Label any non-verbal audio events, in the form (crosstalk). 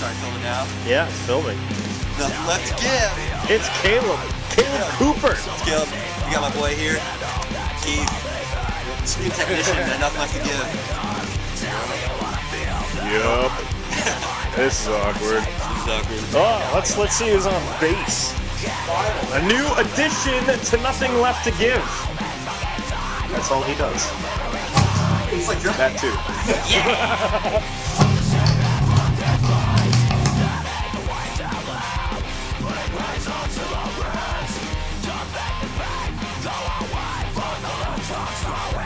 start filming now. Yeah, it's filming. Nothing left to give. It's Caleb. Caleb Cooper. Let's Caleb. We got my boy here. Keith. Screen technician, man. Nothing left to give. Yup. this is awkward. This is awkward. Oh, let's let's see who's on bass. A new addition to Nothing Left to Give. That's all he does. It's like That too. (laughs) talks